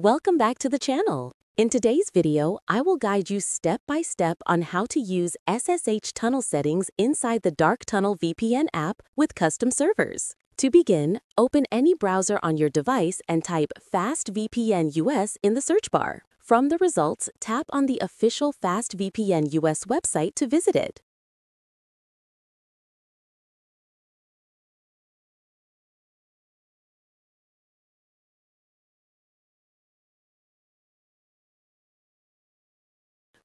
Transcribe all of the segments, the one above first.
Welcome back to the channel. In today's video, I will guide you step by step on how to use SSH tunnel settings inside the Dark Tunnel VPN app with custom servers. To begin, open any browser on your device and type FastVPN US in the search bar. From the results, tap on the official FastVPN US website to visit it.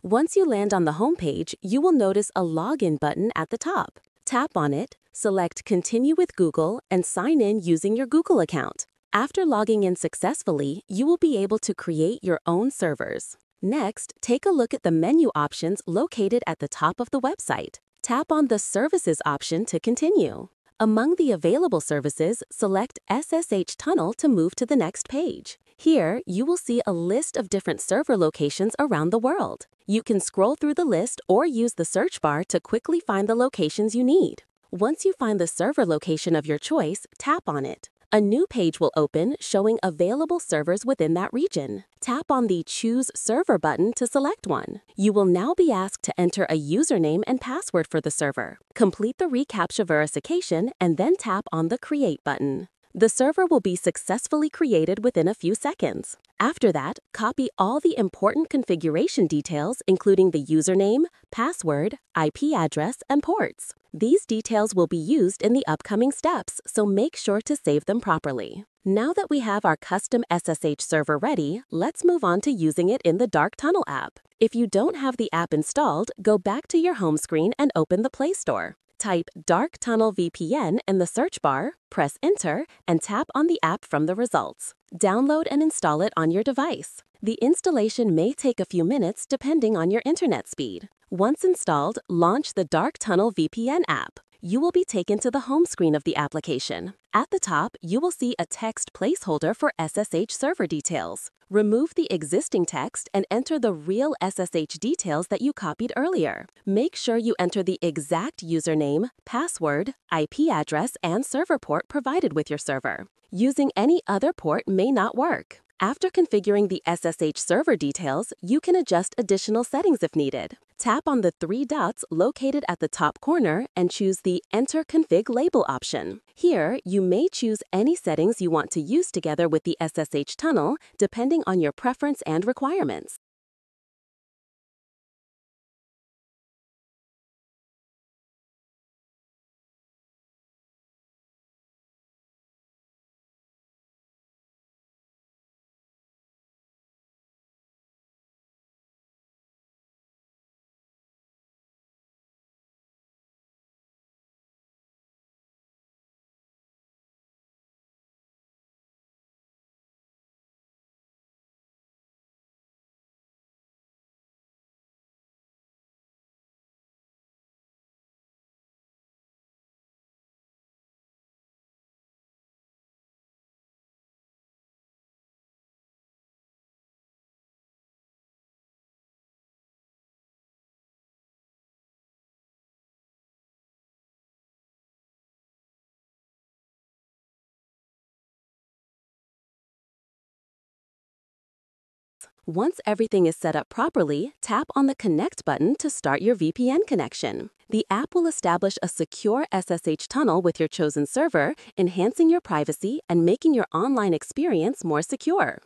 Once you land on the homepage, you will notice a login button at the top. Tap on it, select Continue with Google, and sign in using your Google account. After logging in successfully, you will be able to create your own servers. Next, take a look at the menu options located at the top of the website. Tap on the Services option to continue. Among the available services, select SSH Tunnel to move to the next page. Here, you will see a list of different server locations around the world. You can scroll through the list or use the search bar to quickly find the locations you need. Once you find the server location of your choice, tap on it. A new page will open showing available servers within that region. Tap on the Choose Server button to select one. You will now be asked to enter a username and password for the server. Complete the reCAPTCHA verification and then tap on the Create button. The server will be successfully created within a few seconds. After that, copy all the important configuration details including the username, password, IP address, and ports. These details will be used in the upcoming steps, so make sure to save them properly. Now that we have our custom SSH server ready, let's move on to using it in the Dark Tunnel app. If you don't have the app installed, go back to your home screen and open the Play Store. Type Dark Tunnel VPN in the search bar, press Enter, and tap on the app from the results. Download and install it on your device. The installation may take a few minutes depending on your internet speed. Once installed, launch the Dark Tunnel VPN app. You will be taken to the home screen of the application. At the top, you will see a text placeholder for SSH server details. Remove the existing text and enter the real SSH details that you copied earlier. Make sure you enter the exact username, password, IP address, and server port provided with your server. Using any other port may not work. After configuring the SSH server details, you can adjust additional settings if needed. Tap on the three dots located at the top corner and choose the Enter Config Label option. Here, you may choose any settings you want to use together with the SSH tunnel, depending on your preference and requirements. Once everything is set up properly, tap on the Connect button to start your VPN connection. The app will establish a secure SSH tunnel with your chosen server, enhancing your privacy and making your online experience more secure.